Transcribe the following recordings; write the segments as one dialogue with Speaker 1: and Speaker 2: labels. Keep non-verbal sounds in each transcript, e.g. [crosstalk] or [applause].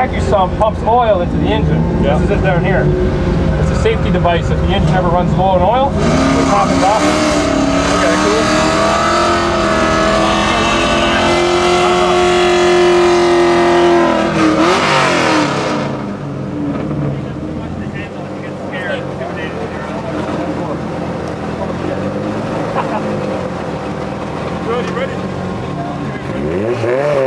Speaker 1: AccuSump pumps oil into the engine.
Speaker 2: Yeah.
Speaker 1: This is it down here. It's a safety device. If the engine ever runs low on oil, it pops off.
Speaker 2: Okay, cool.
Speaker 1: Ready, ready.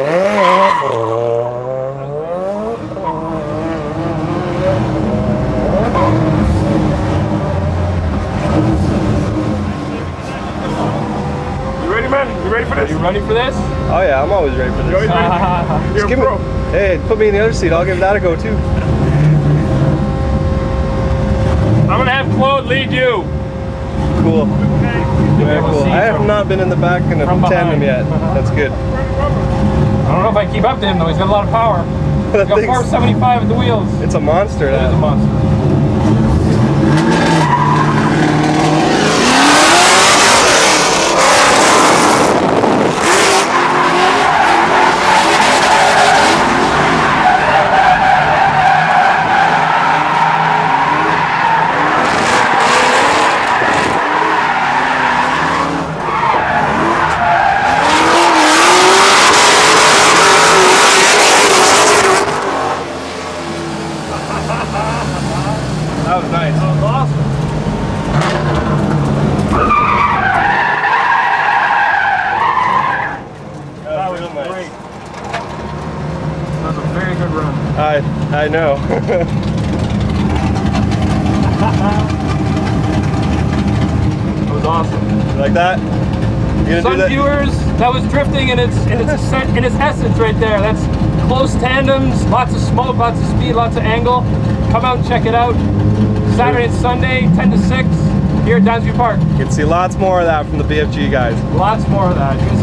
Speaker 1: You ready, man? You ready for this? You ready for this?
Speaker 2: Oh yeah, I'm always ready for this.
Speaker 1: ready? [laughs] You're
Speaker 2: Just
Speaker 1: a
Speaker 2: give me, hey, put me in the other seat. I'll give that a go too.
Speaker 1: I'm gonna have Claude lead you.
Speaker 2: Cool.
Speaker 1: You'll
Speaker 2: Very cool. I have not been in the back in a
Speaker 1: from
Speaker 2: tandem
Speaker 1: behind.
Speaker 2: yet.
Speaker 1: Uh-huh.
Speaker 2: That's good.
Speaker 1: I don't know if I keep up to him though. He's got a lot of power. [laughs] He's got 475 at the wheels.
Speaker 2: It's a monster.
Speaker 1: It is a monster.
Speaker 2: That was nice.
Speaker 1: That was awesome. That was
Speaker 2: real nice.
Speaker 1: That was a very good run.
Speaker 2: I I know.
Speaker 1: That was awesome.
Speaker 2: like that.
Speaker 1: Sun
Speaker 2: that?
Speaker 1: viewers, that was drifting in its in its in its essence right there. That's close tandems, lots of smoke, lots of speed, lots of angle. Come out and check it out. Saturday and Sunday, 10 to 6, here at Downsview Park.
Speaker 2: You can see lots more of that from the BFG guys.
Speaker 1: Lots more of that. You can see